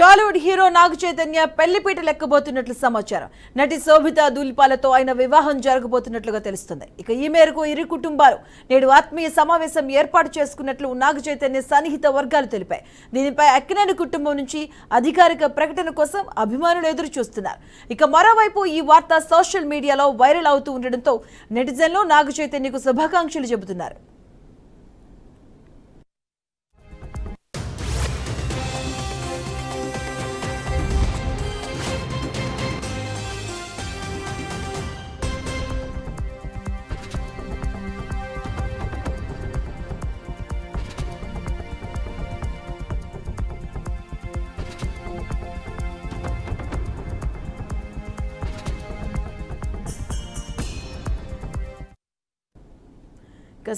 Tollywood hero Naga Chaitanya పెళ్ళిపీట లెక్కబోతున్నట్లు సమాచారం. నటి శోభిత దూలిపాలతో ఆయన వివాహం జరగబోతున్నట్లుగా తెలుస్తుంది. ఇక ఈ మేరకు ఇరు కుటుంబాలు నేడు ఆత్మీయ సమావేశం ఏర్పాటు చేసుకున్నట్లు నాగ చైతన్య సన్నిహిత వర్గాలు తెలిపాయి. దీనిపై అక్కినేని కుటుంబం నుంచి అధికారిక ప్రకటన కోసం అభిమానులు ఎదురు చూస్తున్నారు ఇక మరోవైపు ఈ వార్త సోషల్ మీడియాలో వైరల్ అవుతూ ఉండడంతో నెటిజన్లు నాగ చైతన్యకు శుభాకాంక్షలు చెబుతున్నారు.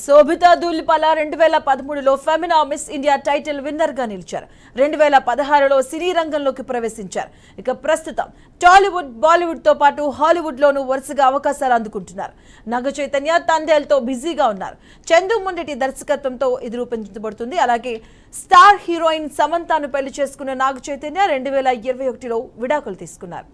శోభిత దూలిపాల రెండు వేల పదమూడులో ఫెమినా మిస్ ఇండియా టైటిల్ విన్నర్గా నిలిచారు. రెండు వేల పదహారులో సినీ రంగంలోకి ప్రవేశించారు. ఇక ప్రస్తుతం టాలీవుడ్ బాలీవుడ్తో పాటు హాలీవుడ్ లోనూ వరుసగా అవకాశాలు అందుకుంటున్నారు. నగ చైతన్య తందేలతో బిజీగా ఉన్నారు. చందు ముండటి దర్శకత్వంతో ఇది రూపొందించబడుతుంది అలాగే స్టార్ హీరోయిన్ సమంతాను పెళ్ళి చేసుకున్న నాగ చైతన్య రెండు వేల ఇరవై ఒకటిలో విడాకులు తీసుకున్నారు.